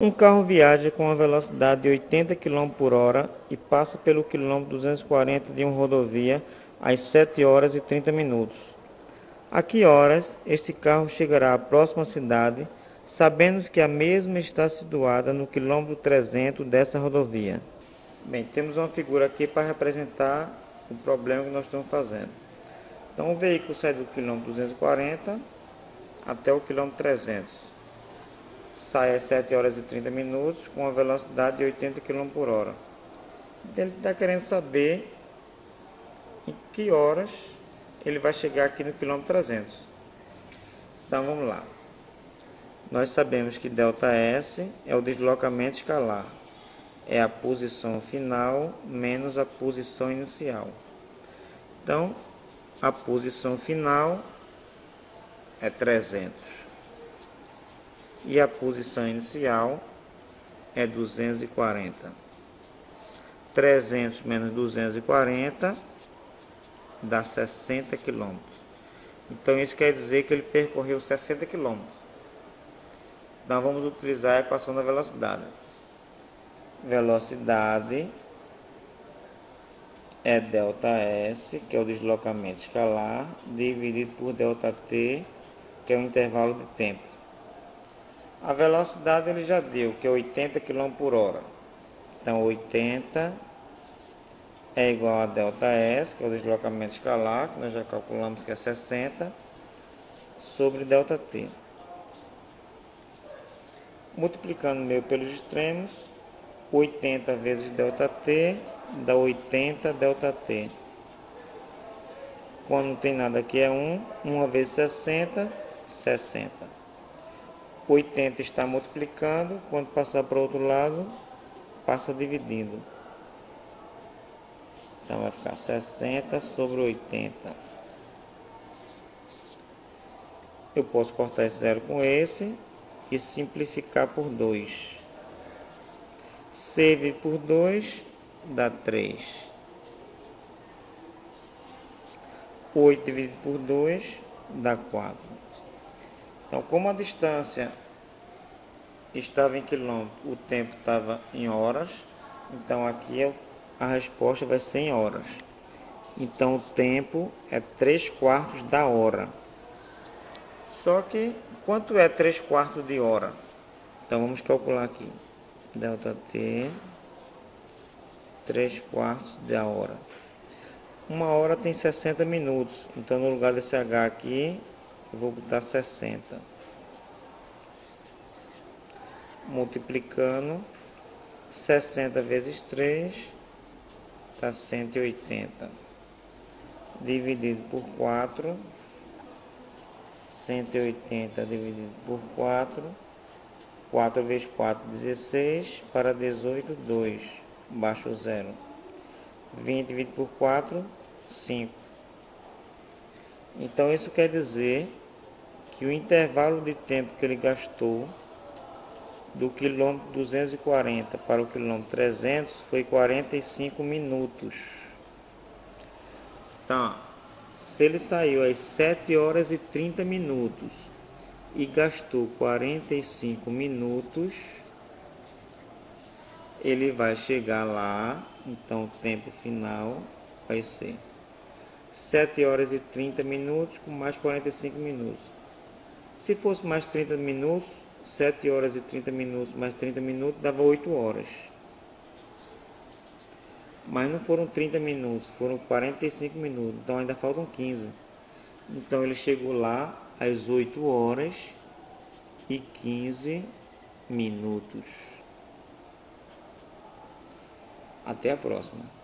Um carro viaja com uma velocidade de 80 km por hora e passa pelo quilômetro 240 de uma rodovia às 7 horas e 30 minutos. A que horas este carro chegará à próxima cidade, sabendo que a mesma está situada no quilômetro 300 dessa rodovia? Bem, temos uma figura aqui para representar o problema que nós estamos fazendo. Então, o veículo sai do quilômetro 240 até o quilômetro 300 sai às 7 horas e 30 minutos com uma velocidade de 80 km por hora. Ele está querendo saber em que horas ele vai chegar aqui no quilômetro 300. Então vamos lá. Nós sabemos que ΔS é o deslocamento escalar. É a posição final menos a posição inicial. Então, a posição final é 300 e a posição inicial é 240. 300 menos 240 dá 60 km. Então isso quer dizer que ele percorreu 60 km. Então vamos utilizar a equação da velocidade. Velocidade é ΔS, que é o deslocamento escalar, dividido por ΔT, que é o intervalo de tempo. A velocidade ele já deu, que é 80 km por hora. Então 80 é igual a ΔS, que é o deslocamento escalar, que nós já calculamos que é 60, sobre ΔT. Multiplicando meio pelos extremos, 80 vezes ΔT dá 80 ΔT. Quando não tem nada aqui é 1, 1 vezes 60, 60. 80 está multiplicando, quando passar para o outro lado, passa dividindo. Então vai ficar 60 sobre 80. Eu posso cortar esse zero com esse e simplificar por 2. C por 2 dá 3. 8 dividido por 2 dá 4. Então, como a distância estava em quilômetros, o tempo estava em horas, então aqui a resposta vai ser em horas. Então, o tempo é 3 quartos da hora. Só que, quanto é 3 quartos de hora? Então, vamos calcular aqui. Delta T, 3 quartos da hora. Uma hora tem 60 minutos. Então, no lugar desse H aqui, eu vou botar 60. Multiplicando 60 vezes 3 dá 180. Dividido por 4, 180 dividido por 4, 4 vezes 4, 16, para 18, 2, baixo 0. 20 dividido por 4, 5. Então isso quer dizer que o intervalo de tempo que ele gastou do quilômetro 240 para o quilômetro 300 foi 45 minutos. Tá. Se ele saiu às 7 horas e 30 minutos e gastou 45 minutos, ele vai chegar lá, então o tempo final vai ser 7 horas e 30 minutos com mais 45 minutos. Se fosse mais 30 minutos, 7 horas e 30 minutos mais 30 minutos dava 8 horas. Mas não foram 30 minutos, foram 45 minutos, então ainda faltam 15. Então ele chegou lá às 8 horas e 15 minutos. Até a próxima.